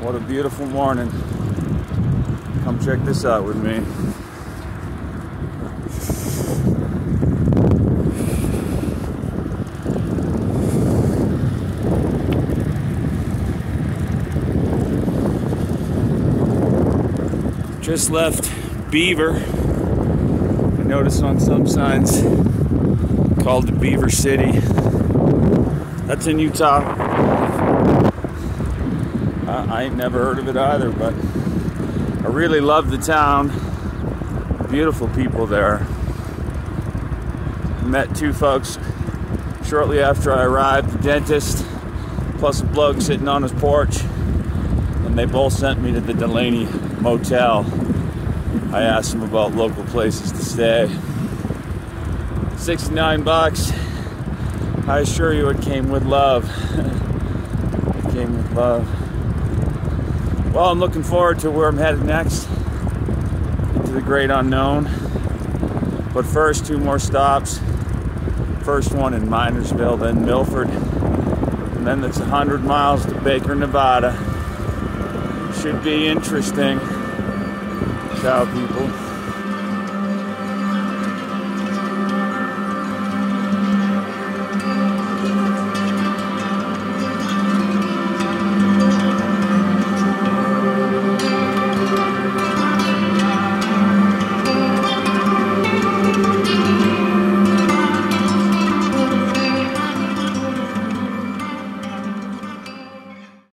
What a beautiful morning. Come check this out with me. Just left Beaver. I noticed on some signs called the Beaver City. That's in Utah. I ain't never heard of it either, but I really love the town. Beautiful people there. Met two folks shortly after I arrived, the dentist, plus a bloke sitting on his porch, and they both sent me to the Delaney Motel. I asked them about local places to stay. 69 bucks. I assure you it came with love. it came with love. Well, I'm looking forward to where I'm headed next. Into the great unknown. But first, two more stops. First one in Minersville, then Milford. And then it's 100 miles to Baker, Nevada. Should be interesting. Ciao, people.